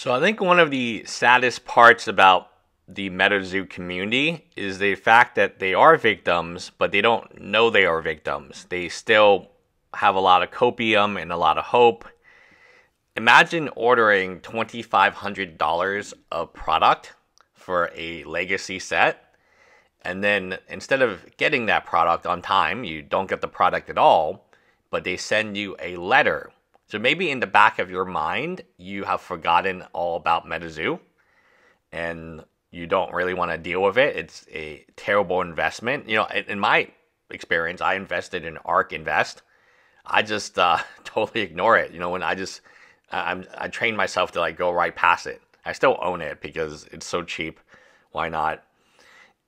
So I think one of the saddest parts about the MetaZoo community is the fact that they are victims, but they don't know they are victims. They still have a lot of copium and a lot of hope. Imagine ordering $2,500 of product for a legacy set, and then instead of getting that product on time, you don't get the product at all, but they send you a letter. So maybe in the back of your mind, you have forgotten all about MetaZoo and you don't really want to deal with it. It's a terrible investment. You know, in my experience, I invested in ARK Invest. I just uh, totally ignore it. You know, when I just I'm I trained myself to like go right past it. I still own it because it's so cheap. Why not?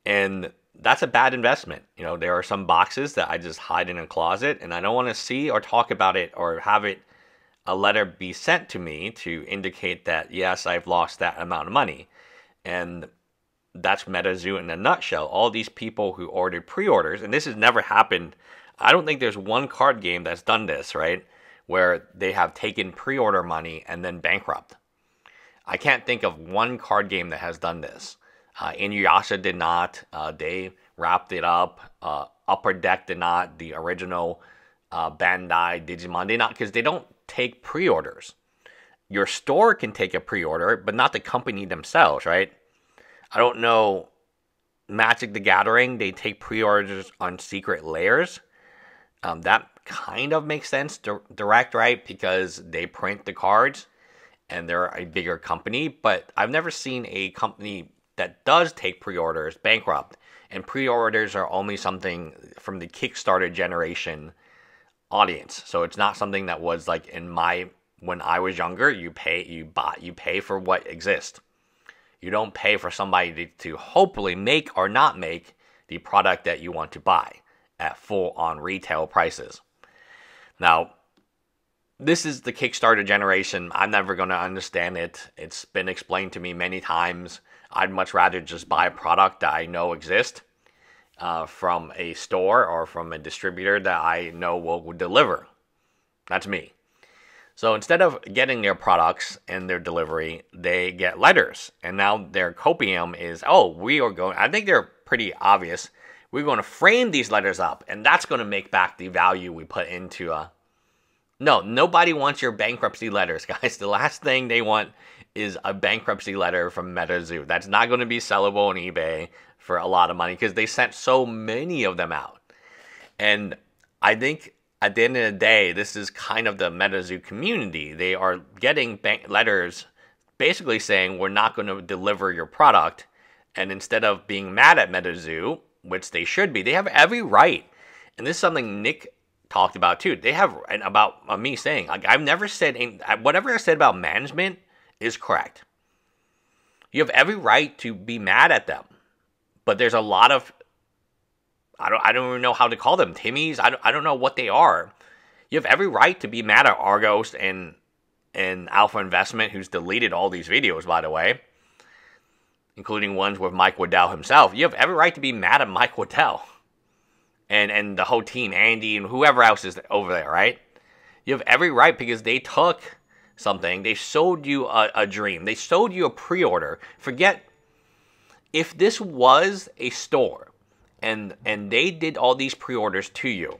And that's a bad investment. You know, there are some boxes that I just hide in a closet and I don't want to see or talk about it or have it a letter be sent to me to indicate that yes, I've lost that amount of money. And that's MetaZoo in a nutshell. All these people who ordered pre-orders, and this has never happened. I don't think there's one card game that's done this, right? Where they have taken pre-order money and then bankrupt. I can't think of one card game that has done this. Uh, Inuyasha did not. Uh, they wrapped it up. Uh, Upper Deck did not. The original uh, Bandai Digimon did not because they don't take pre-orders. Your store can take a pre-order, but not the company themselves, right? I don't know. Magic the Gathering, they take pre-orders on Secret Lairs. Um, that kind of makes sense direct, right? Because they print the cards and they're a bigger company. But I've never seen a company that does take pre-orders bankrupt. And pre-orders are only something from the Kickstarter generation audience. So it's not something that was like in my when I was younger, you pay you buy you pay for what exists. You don't pay for somebody to, to hopefully make or not make the product that you want to buy at full on retail prices. Now, this is the Kickstarter generation. I'm never going to understand it. It's been explained to me many times. I'd much rather just buy a product that I know exists uh, from a store or from a distributor that I know will deliver. That's me. So instead of getting their products and their delivery, they get letters. And now their copium is, oh, we are going, I think they're pretty obvious. We're going to frame these letters up, and that's going to make back the value we put into a. Uh, no, nobody wants your bankruptcy letters, guys. The last thing they want is a bankruptcy letter from MetaZoo. That's not going to be sellable on eBay for a lot of money because they sent so many of them out. And I think at the end of the day, this is kind of the MetaZoo community. They are getting bank letters basically saying we're not going to deliver your product. And instead of being mad at MetaZoo, which they should be, they have every right. And this is something Nick talked about too. They have about uh, me saying like I've never said in whatever I said about management is correct. You have every right to be mad at them, but there's a lot of I don't I don't even know how to call them Timmys. I don't, I don't know what they are. You have every right to be mad at Argos and and Alpha Investment, who's deleted all these videos, by the way, including ones with Mike Waddell himself. You have every right to be mad at Mike Waddell and and the whole team, Andy and whoever else is over there, right? You have every right because they took something, they sold you a, a dream, they sold you a pre-order. Forget if this was a store and and they did all these pre-orders to you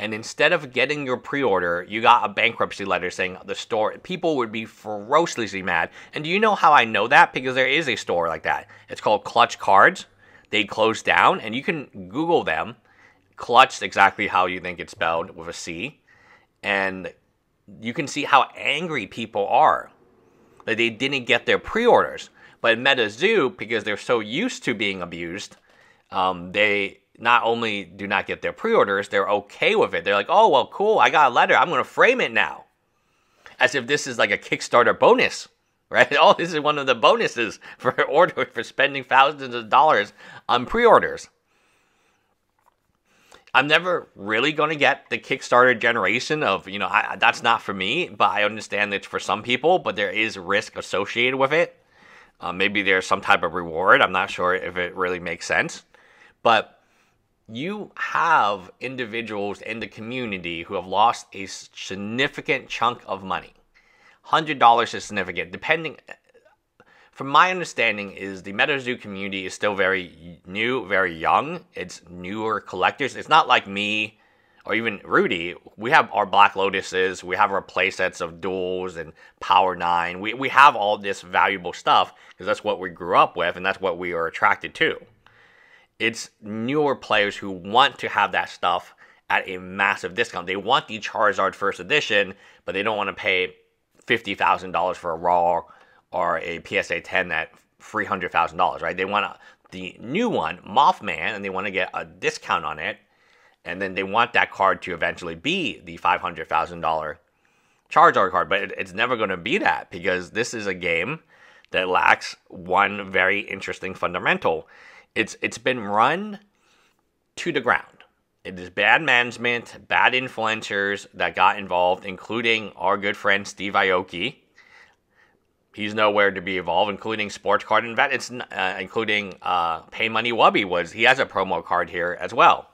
and instead of getting your pre-order you got a bankruptcy letter saying the store people would be ferociously mad. And do you know how i know that? Because there is a store like that. It's called clutch cards. They closed down and you can google them. Clutch exactly how you think it's spelled with a c. And you can see how angry people are that they didn't get their pre-orders but MetaZoo, because they're so used to being abused um, they not only do not get their pre-orders, they're okay with it. They're like, oh well, cool, I got a letter, I'm gonna frame it now, as if this is like a Kickstarter bonus, right? Oh, this is one of the bonuses for order for spending thousands of dollars on pre-orders. I'm never really going to get the Kickstarter generation of, you know, I, that's not for me, but I understand it's for some people, but there is risk associated with it. Uh, maybe there's some type of reward. I'm not sure if it really makes sense. But you have individuals in the community who have lost a significant chunk of money. hundred dollars is significant. Depending, from my understanding, is the MetaZoo community is still very new, very young. It's newer collectors. It's not like me or even Rudy. We have our Black Lotuses. We have our playsets of duals and Power Nine. We we have all this valuable stuff because that's what we grew up with and that's what we are attracted to. It's newer players who want to have that stuff at a massive discount. They want the Charizard First Edition, but they don't want to pay fifty thousand dollars for a raw or a PSA ten at three hundred thousand dollars, right? They want a, the new one, Mothman, and they want to get a discount on it, and then they want that card to eventually be the five hundred thousand dollar Charizard card, but it, it's never going to be that because this is a game that lacks one very interesting fundamental. It's it's been run to the ground. It is bad management, bad influencers that got involved, including our good friend Steve Aoki. He's nowhere to be involved, including Sports Card Invest. It's uh, including uh, Pay Money Wubby was he has a promo card here as well.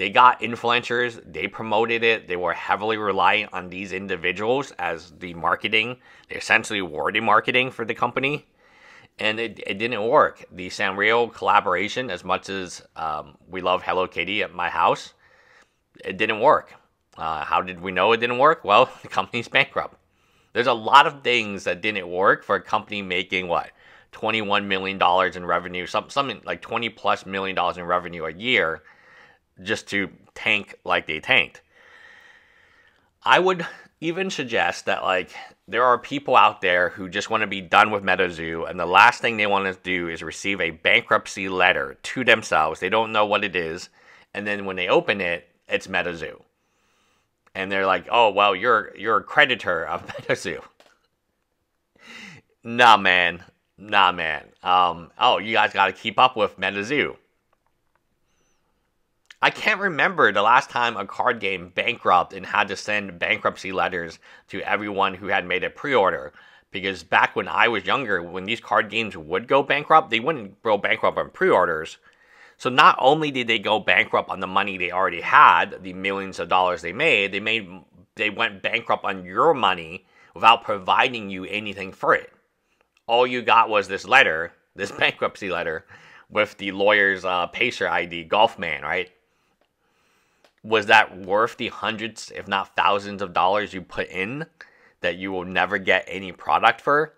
They got influencers, they promoted it, they were heavily reliant on these individuals as the marketing. They essentially were the marketing for the company and it, it didn't work. The Sanrio collaboration, as much as um, we love Hello Kitty at my house, it didn't work. Uh, how did we know it didn't work? Well, the company's bankrupt. There's a lot of things that didn't work for a company making what $21 million in revenue, some, something like 20 plus million dollars in revenue a year just to tank like they tanked. I would even suggest that like there are people out there who just want to be done with MetaZoo, and the last thing they want to do is receive a bankruptcy letter to themselves. They don't know what it is, and then when they open it, it's MetaZoo, and they're like, "Oh, well, you're you're a creditor of MetaZoo." nah, man, nah, man. Um, oh, you guys got to keep up with MetaZoo. I can't remember the last time a card game bankrupt and had to send bankruptcy letters to everyone who had made a pre-order. Because back when I was younger, when these card games would go bankrupt, they wouldn't go bankrupt on pre-orders. So not only did they go bankrupt on the money they already had, the millions of dollars they made, they made they went bankrupt on your money without providing you anything for it. All you got was this letter, this bankruptcy letter, with the lawyer's uh, Pacer ID, Golfman, right? Was that worth the hundreds, if not thousands of dollars you put in that you will never get any product for?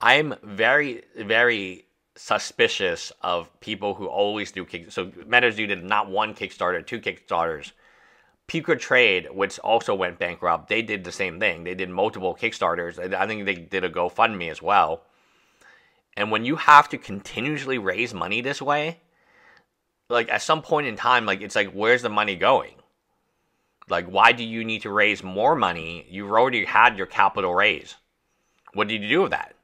I'm very, very suspicious of people who always do kick. So MetaZoo did not one Kickstarter, two Kickstarters. Pika Trade, which also went bankrupt, they did the same thing. They did multiple Kickstarters. I think they did a GoFundMe as well. And when you have to continuously raise money this way, like at some point in time, like it's like where's the money going? Like why do you need to raise more money? You've already had your capital raise. What did you do with that?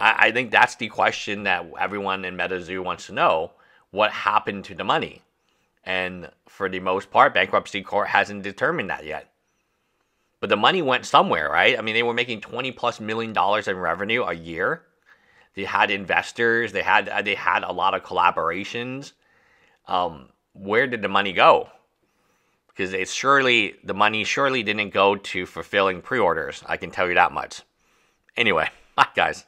I, I think that's the question that everyone in MetaZoo wants to know. What happened to the money? And for the most part, bankruptcy court hasn't determined that yet. But the money went somewhere, right? I mean, they were making 20 plus million dollars in revenue a year. They had investors. They had they had a lot of collaborations. Um, where did the money go? Because it's surely the money surely didn't go to fulfilling pre-orders. I can tell you that much. Anyway, guys.